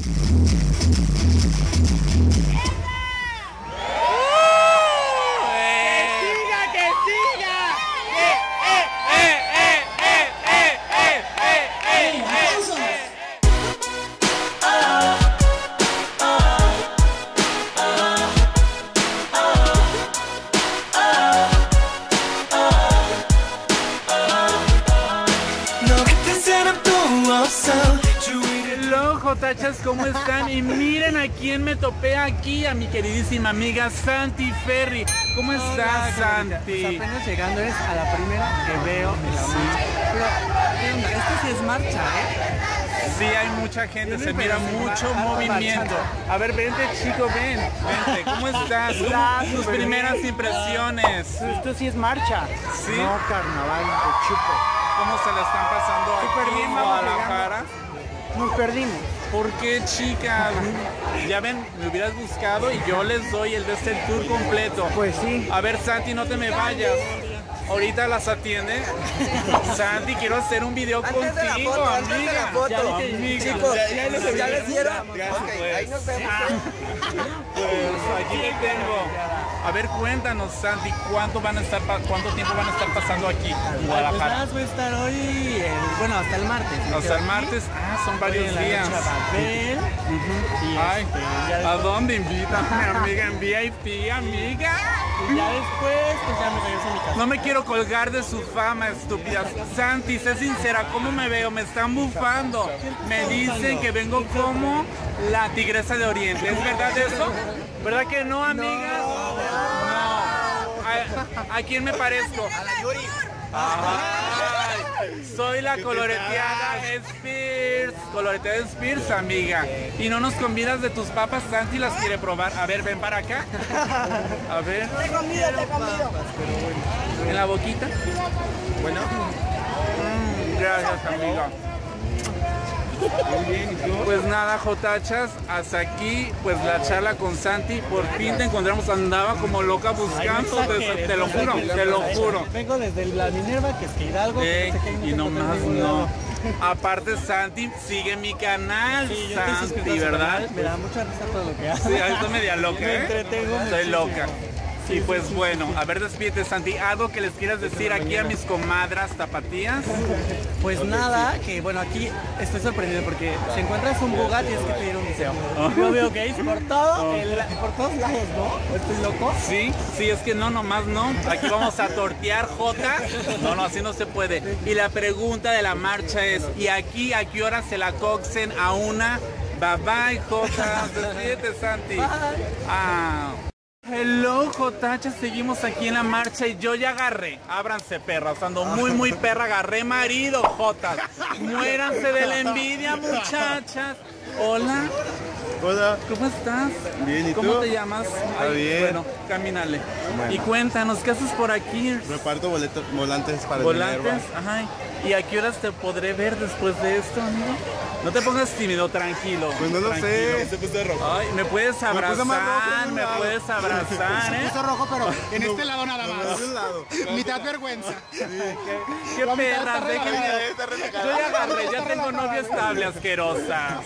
Yeah. Están? Y miren a quién me topé aquí, a mi queridísima amiga Santi Ferry. ¿Cómo estás, Santi? Pues apenas llegando es a la primera que veo en la marcha. Pero, ¿qué onda? Esto sí es marcha, ¿eh? Sí, hay mucha gente, se mira mucho movimiento. A ver, vente, chico, ven, vente. ¿Cómo estás? Tus primeras bien. impresiones. Esto sí es marcha. Sí. No carnaval de chupo. ¿Cómo se la están pasando Súper aquí en Guadalajara? Nos perdimos. ¿Por qué, chicas? Ya ven, me hubieras buscado y yo les doy el de este tour completo. Pues sí. A ver, Santi, no te me vayas. Ahorita las atiende. Santi, quiero hacer un video Antes de la contigo, foto, antes de amiga. la foto. Ya amiga. Chicos, Ya- ya les- ¿ya les dieron? Gracias, Ok, pues. ahí nos vemos. Pues aquí te tengo. A ver, cuéntanos, Santi, ¿cuánto van a estar, cuánto tiempo van a estar pasando aquí en Pues Guadalajara? nada, voy a estar hoy, el- bueno, hasta el martes. Hasta el martes. Ah, son Voy varios en la días. Ay, este, ¿a dónde invitan, mi amiga? En VIP, amiga. y ya después, pues ya me regreso a mi casa. No me quiero colgar de su fama, estúpida. Santi, sé sincera, ¿cómo me veo? Me están bufando. Me dicen que vengo como la tigresa de Oriente. ¿Es verdad eso? ¿Verdad que no, amigas? No. ¿A, a quién me parezco? A la Yuri. Soy la coloreteada Spears. Coloreteada Spears, amiga. Y no nos convidas de tus papas, Santi las quiere probar. A ver, ven para acá. A ver. Te convido, te convido. En la boquita. Bueno. Mm, gracias, amiga. Pues nada, Jotachas, hasta aquí, pues la charla con Santi. Por fin te encontramos, andaba como loca buscando, te, te lo juro, te lo juro. Vengo desde la Minerva, que es que Hidalgo. Eh, que no sé qué, no y sé no. Aparte, Santi, sigue mi canal, Sí, Santi, ¿verdad? Me da mucha risa todo lo que hace. Sí, ahí estoy media loca, Me ¿eh? entretengo Estoy muchísimo. loca. Y pues bueno, a ver, despídete, Santi. ¿Algo que les quieras decir aquí a mis comadras tapatías? Pues nada, que bueno, aquí estoy sorprendido porque si encuentras un Bugatti es que te dieron un deseo. Yo veo gays por todo, el- por todos lados, ¿no? Estoy loco. Sí, sí, es que no, nomás no. Aquí vamos a tortear Jota. No, no, así no se puede. Y la pregunta de la marcha es, ¿y aquí a qué hora se la coxen a una? Bye bye, Jota. Despídete, Santi. Ah. Hello, Jotacha, seguimos aquí en la marcha y yo ya agarré. Ábranse, perras, ando muy, muy perra. Agarré marido, Jotas. Muéranse de la envidia, muchachas. Hola, Hola, ¿cómo estás? Bien, ¿y ¿Cómo tú? te llamas? Está bien. Bueno, camínale. Bueno. Y cuéntanos, ¿qué haces por aquí? reparto boletos, volantes para Volantes, Minerva. ajá. ¿Y a qué horas te podré ver después de esto, amigo? No te pongas tímido, tranquilo. Pues no lo tranquilo. sé. Se puso rojo. Ay, me puedes rojo abrazar, me puedes abrazar, ¿eh? rojo, pero en este lado nada más. un lado. Mitad vergüenza. Qué mitad perras, está déjenme. Yo ya agarré, ya tengo novia estable, asquerosas.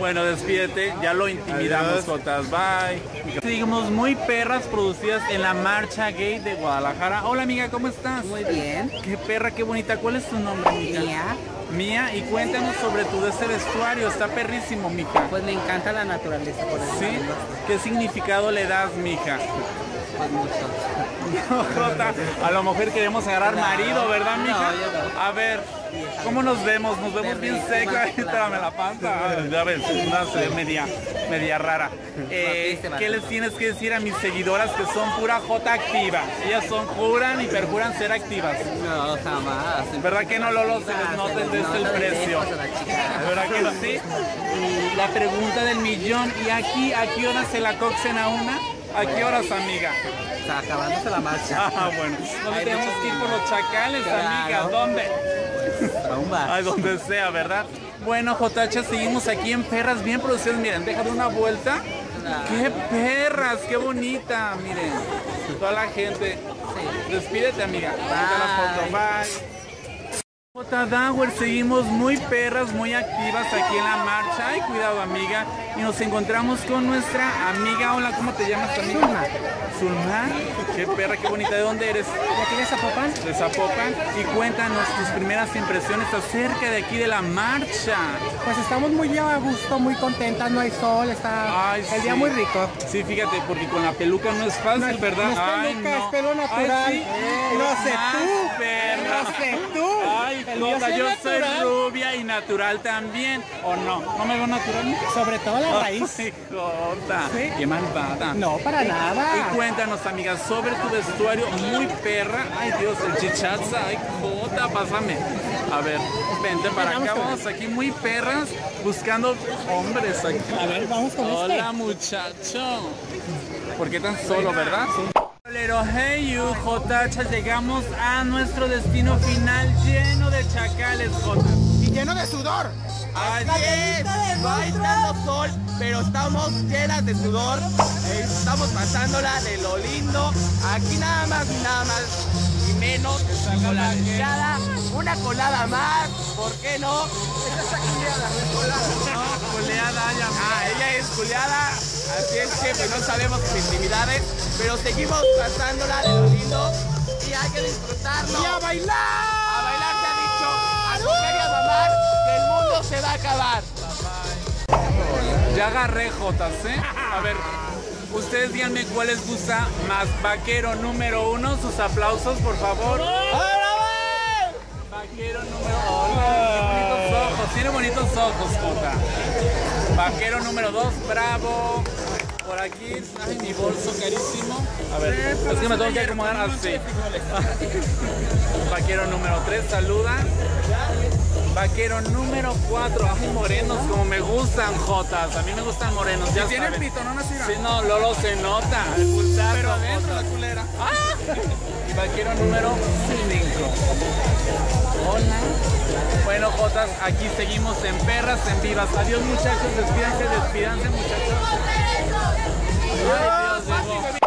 Bueno, despídete, ya lo intimidamos, Adiós. Jotas, bye. Seguimos muy perras producidas en la marcha gay de Guadalajara. Hola amiga, ¿cómo estás? Muy bien. Qué perra, qué bonita. ¿Cuál es tu nombre, mija? Mía, Mía, y cuéntanos sobre tu de ese vestuario, está perrísimo, mija. pues me encanta la naturaleza por eso. ¿Sí? ¿Qué significado le das, mija? Pues mucho. A lo mejor queremos agarrar marido, ¿verdad, mija? A ver, ¿cómo nos vemos? Nos vemos bien claro. Espérame la panza. Ya ves, una se ve media, media rara. Eh. ¿Qué les tienes que decir a mis seguidoras que son pura J activa? Ellas son, juran y perjuran ser activas. No, jamás. ¿Verdad que no, Lolo? Se les nota desde el precio. ¿Verdad que no? sí? La pregunta del millón, ¿y aquí a qué horas se la coxen a una? ¿A qué horas, amiga? Está acabándose la marcha. Ah, bueno. ¿Dónde Hay tenemos que ir por los chacales, amiga? ¿Dónde? Bomba. Ay, donde sea, ¿verdad? Bueno, Jotacha, seguimos aquí en Perras bien producidas. Miren, déjame una vuelta. ¡Qué perras! ¡Qué bonita! Miren, toda la gente. Despídete, amiga. Foto. Bye. J. Seguimos muy perras, muy activas aquí en la marcha. Ay, cuidado, amiga. Y nos encontramos con nuestra amiga. Hola, ¿cómo te llamas, amiga? Zulma. Zulma. Qué perra, qué bonita. ¿De dónde eres? ¿De aquí de Zapopan? De Zapopan. Y cuéntanos tus primeras impresiones acerca de aquí de la marcha. Pues estamos muy a gusto, muy contentas, no hay sol, está Ay, el día muy rico. Sí, fíjate, porque con la peluca no es fácil, No ¿verdad? no es Ay, peluca, es pelo natural. Ay, sí. No sé tú, no sé tú. Ay, El yo natural. soy rubia y natural también. ¿O no? ¿No me veo natural? Sobre todo la raíz. Ay, ¿Sí? qué malvada. No, para nada. Y cuéntanos, amigas, sobre tu vestuario muy perra. Ay, Dios, el chichaza. Ay, Jota, pásame. A ver, vente para Vamos acá. Vamos aquí muy perras buscando hombres aquí. A ver, vamos con Hola, este. muchacho. ¿Por qué tan solo, verdad? Hey you, Jotacha, llegamos a nuestro destino final lleno de chacales, Jota. Y lleno de sudor. Así es, tanto sol, pero estamos llenas de sudor, eh, estamos pasándola de lo lindo. Aquí nada más nada más menos con la deseada, una colada más, ¿por qué no? Esta es colada. No, ya. Ah, ella es culiada, así es que pues, no sabemos sus intimidades, pero seguimos pasándola de lo lindo y hay que disfrutarlo. ¡Y a bailar! A bailar se ha dicho, a comer y a mamar, que el mundo se va a acabar. Ya agarré Jotas, ¿eh? A ver, ustedes díganme cuál les gusta más. Vaquero número uno, sus aplausos, por favor. Vaquero número bonitos ojos, tiene bonitos ojos, Jota. Vaquero número dos, bravo. Por aquí, ay, mi bolso carísimo. A ver, es que me tengo que acomodar así. Vaquero número 3, saluda. Vaquero número 4, ay, morenos, como me gustan, Jotas. A mí me gustan morenos, ya Tiene saben. pito, no nació. Sí, no, Lolo se nota. El pulsar, Pero adentro la culera. y vaquero número 5. Hola. Bueno, Jotas, aquí seguimos en Perras en Vivas. Adiós, muchachos. Despídanse, despídanse, muchachos. Ay, Dios.